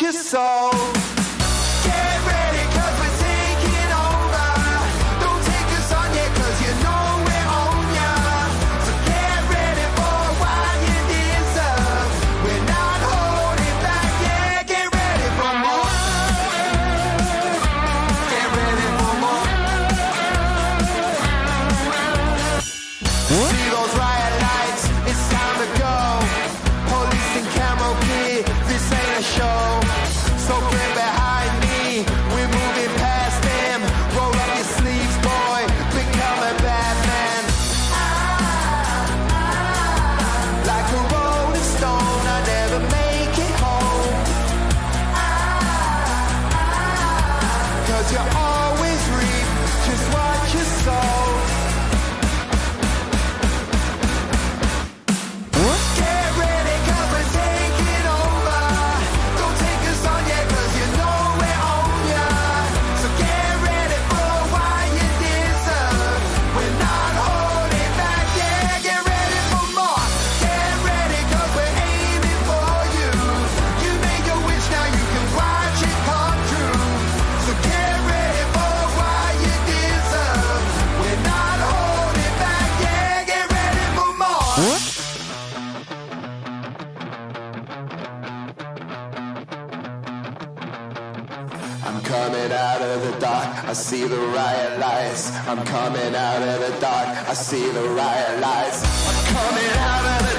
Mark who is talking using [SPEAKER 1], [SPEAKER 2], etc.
[SPEAKER 1] your soul. Get ready, cause we're taking over. Don't take us on yet, cause you know we're on ya. So get ready for what you deserve. We're not holding back, yeah. Get ready for more. Get ready for more. See those I'm coming out of the dark, I see the riot lights. I'm coming out of the dark, I see the riot lights. I'm coming out of the